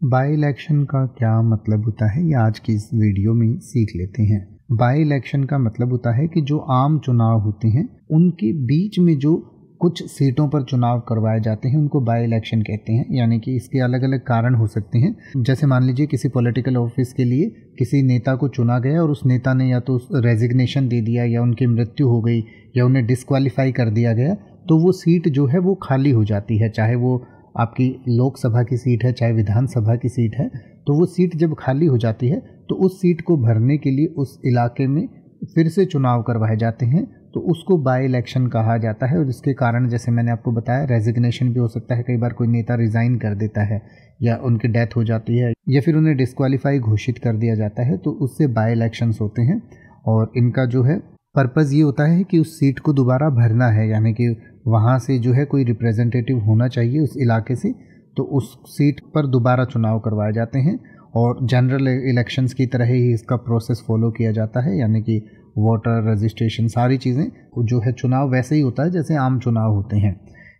By election का क्या मतलब होता है, ये आज की इस वीडियो में सीख लेते हैं। बाई इलेक्शन का मतलब होता है कि जो आम चुनाव होते हैं, उनके बीच में जो कुछ सीटों पर चुनाव करवाए जाते हैं, उनको बाई इलेक्शन कहते हैं। यानी कि इसके अलग अलग कारण हो सकते हैं। जैसे मान लीजिए किसी पॉलिटिकल ऑफ़िस के लिए किसी नेता को चुना गया और उस नेता ने या तो रेजिग्नेशन दे दिया या उनकी मृत्यु हो गई या उन्हें डिसक्वालीफाई कर दिया गया तो वो सीट जो है वो खाली हो जाती है, चाहे वो आपकी लोकसभा की सीट है, चाहे विधानसभा की सीट है तो वो सीट जब खाली हो जाती है तो उस सीट को भरने के लिए उस इलाके में फिर से चुनाव करवाए जाते हैं। तो उसको बाई इलेक्शन कहा जाता है और जिसके कारण जैसे मैंने आपको बताया रेजिग्नेशन भी हो सकता है, कई बार कोई नेता रिज़ाइन कर देता है या उनकी डेथ हो जाती है या फिर उन्हें डिस्कालीफाई घोषित कर दिया जाता है तो उससे बाई इलेक्शंस होते हैं। और इनका जो है पर्पज़ ये होता है कि उस सीट को दोबारा भरना है, यानी कि वहाँ से जो है कोई रिप्रेजेंटेटिव होना चाहिए उस इलाके से तो उस सीट पर दोबारा चुनाव करवाए जाते हैं और जनरल इलेक्शंस की तरह ही इसका प्रोसेस फॉलो किया जाता है, यानी कि वोटर रजिस्ट्रेशन सारी चीज़ें जो है चुनाव वैसे ही होता है जैसे आम चुनाव होते हैं।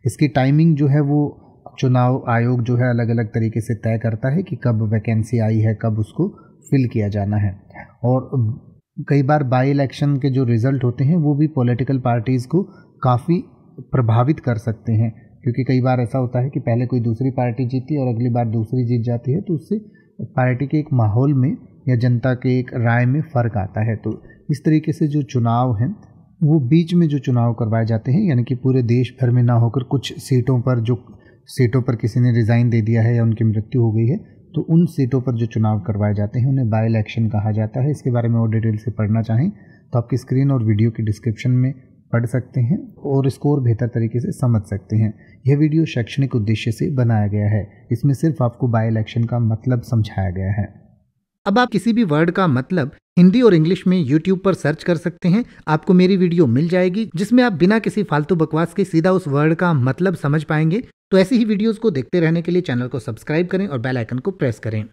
इसकी टाइमिंग जो है वो चुनाव आयोग जो है अलग अलग तरीके से तय करता है कि कब वैकेंसी आई है, कब उसको फिल किया जाना है। और कई बार बाई इलेक्शन के जो रिज़ल्ट होते हैं वो भी पॉलिटिकल पार्टीज़ को काफ़ी प्रभावित कर सकते हैं, क्योंकि कई बार ऐसा होता है कि पहले कोई दूसरी पार्टी जीती और अगली बार दूसरी जीत जाती है तो उससे पार्टी के एक माहौल में या जनता के एक राय में फ़र्क आता है। तो इस तरीके से जो चुनाव हैं, वो बीच में जो चुनाव करवाए जाते हैं, यानी कि पूरे देश भर में ना होकर कुछ सीटों पर जो सीटों पर किसी ने रिज़ाइन दे दिया है या उनकी मृत्यु हो गई है तो उन सीटों पर जो चुनाव करवाए जाते हैं, उन्हें बाई इलेक्शन कहा जाता है। इसके बारे में और डिटेल से पढ़ना चाहें तो आपकी स्क्रीन और वीडियो की डिस्क्रिप्शन में पढ़ सकते हैं और इसको और बेहतर तरीके से समझ सकते हैं। यह वीडियो शैक्षणिक उद्देश्य से बनाया गया है। इसमें सिर्फ़ आपको बाई इलेक्शन का मतलब समझाया गया है। अब आप किसी भी वर्ड का मतलब हिंदी और इंग्लिश में यूट्यूब पर सर्च कर सकते हैं। आपको मेरी वीडियो मिल जाएगी, जिसमें आप बिना किसी फालतू बकवास के सीधा उस वर्ड का मतलब समझ पाएँगे। तो ऐसी ही वीडियोस को देखते रहने के लिए चैनल को सब्सक्राइब करें और बेल आइकन को प्रेस करें।